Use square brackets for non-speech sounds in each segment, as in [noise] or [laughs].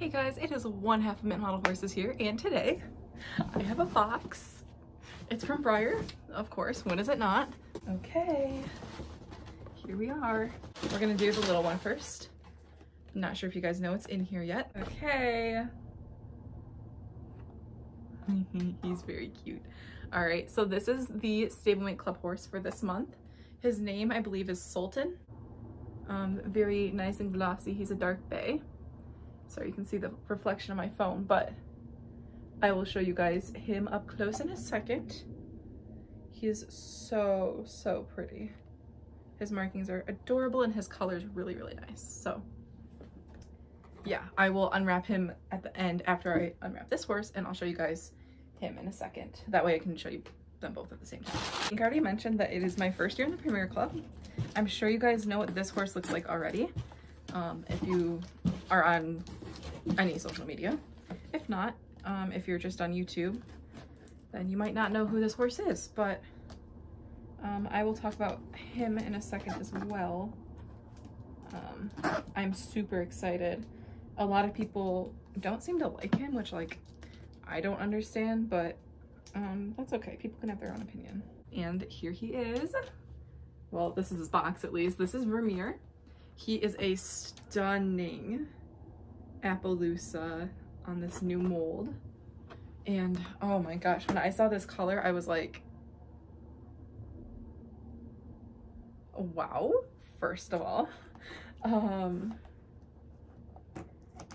Hey guys, it is one half of Mitten Model Horses here, and today I have a box. It's from Breyer, of course. When is it not? Okay, here we are. We're gonna do the little one first. I'm not sure if you guys know what's in here yet. Okay. [laughs] He's very cute. All right, so this is the Stablemate Club horse for this month. His name, I believe, is Sultan. Um, very nice and glossy. He's a dark bay. Sorry, you can see the reflection of my phone, but I will show you guys him up close in a second. He is so, so pretty. His markings are adorable and his color is really, really nice. So yeah, I will unwrap him at the end after I unwrap this horse and I'll show you guys him in a second. That way I can show you them both at the same time. I think I already mentioned that it is my first year in the Premier Club. I'm sure you guys know what this horse looks like already. Um, if you are on any social media. If not, um, if you're just on YouTube, then you might not know who this horse is, but um, I will talk about him in a second as well. Um, I'm super excited. A lot of people don't seem to like him, which like I don't understand, but um, that's okay. People can have their own opinion. And here he is. Well, this is his box at least. This is Vermeer. He is a stunning Appaloosa on this new mold. And oh my gosh, when I saw this color, I was like, wow, first of all. [laughs] Um,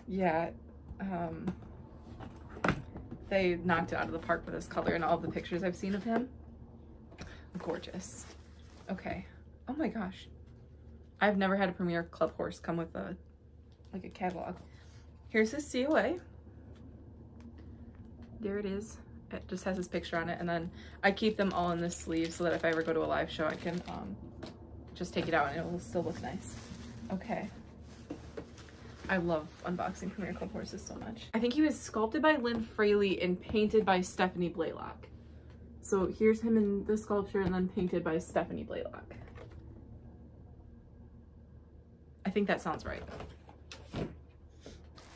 yeah, um, they knocked it out of the park with this color and all the pictures I've seen of him. Gorgeous. Okay. Oh my gosh. I've never had a Premier Club horse come with a, like a catalog. Here's his COA. There it is. It just has his picture on it. And then I keep them all in this sleeve so that if I ever go to a live show, I can um, just take it out and it will still look nice. Okay. I love unboxing Premier Club horses so much. I think he was sculpted by Lynn Fraley and painted by Stephanie Blaylock. So here's him in the sculpture and then painted by Stephanie Blaylock. I think that sounds right.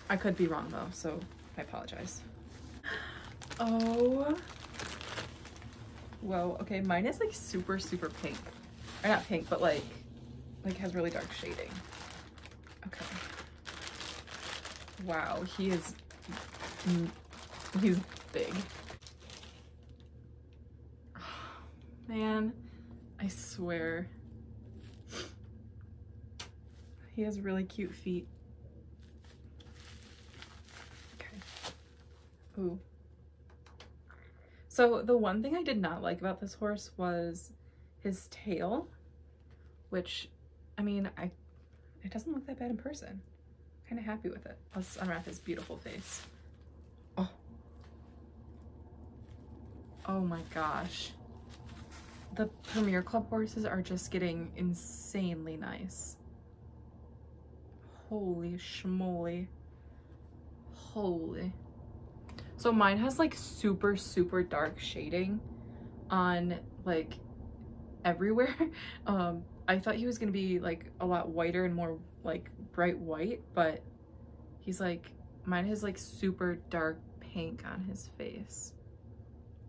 I could be wrong though, so I apologize. Oh. Whoa, okay, mine is like super, super pink. Or not pink, but like, like has really dark shading. Okay. Wow, he is, he's big. [sighs] Man, I swear. He has really cute feet. Okay. Ooh. So the one thing I did not like about this horse was his tail, which, I mean, I it doesn't look that bad in person. Kind of happy with it. Let's unwrap his beautiful face. Oh. Oh my gosh. The Premier Club horses are just getting insanely nice. Holy schmoly. Holy. So mine has like super, super dark shading on like everywhere. [laughs] Um, I thought he was gonna be like a lot whiter and more like bright white, but he's like, mine has like super dark pink on his face.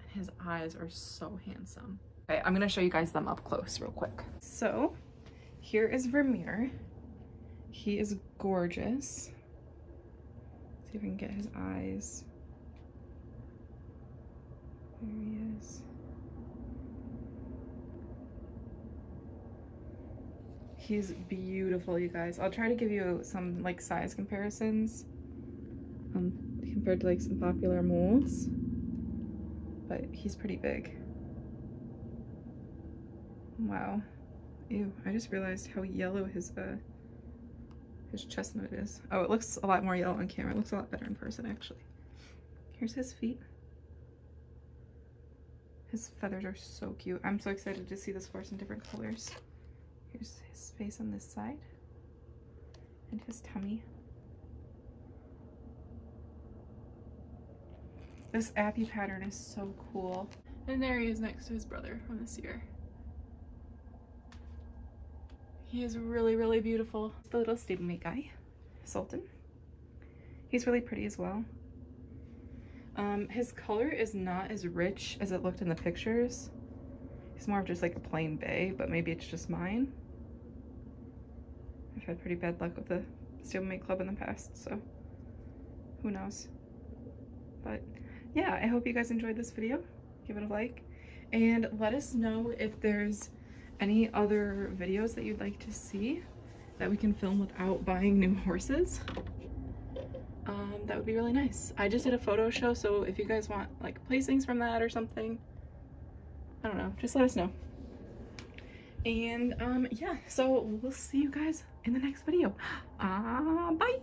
And His eyes are so handsome. Okay, I'm gonna show you guys them up close real quick. So here is Vermeer. He is gorgeous. Let's See if I can get his eyes. There he is. He's beautiful, you guys. I'll try to give you some like size comparisons um, compared to like some popular molds, but he's pretty big. Wow. Ew, I just realized how yellow his uh, his chestnut is. Oh, it looks a lot more yellow on camera. It looks a lot better in person, actually. Here's his feet. His feathers are so cute. I'm so excited to see this horse in different colors. Here's his face on this side. And his tummy. This Appy pattern is so cool. And there he is next to his brother from this year. He is really, really beautiful. The little stablemate guy, Sultan. He's really pretty as well. Um, his color is not as rich as it looked in the pictures. He's more of just like a plain bay, but maybe it's just mine. I've had pretty bad luck with the stablemate club in the past, so who knows. But yeah, I hope you guys enjoyed this video. Give it a like and let us know if there's any other videos that you'd like to see that we can film without buying new horses. Um, that would be really nice. I just did a photo show, so if you guys want like placings from that or something, I don't know, just let us know. And um, yeah, so we'll see you guys in the next video. Uh, [gasps] bye!